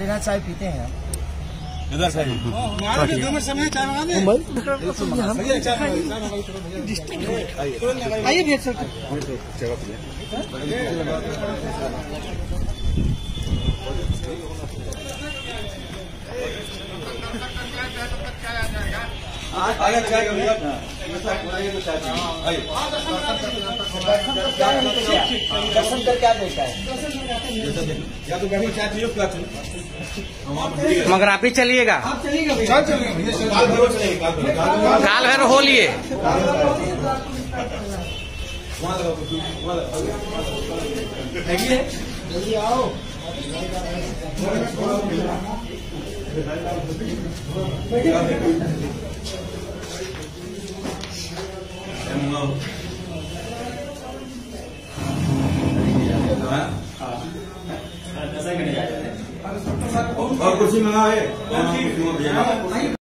अरे चाय पीते हैं से। आइए भैया सर आगे चाय दर्शन करके आ जाए चाय मगर आप ही चलिएगा। काल भैर हो लिए जल्दी आओ और कुर्सी मंगा है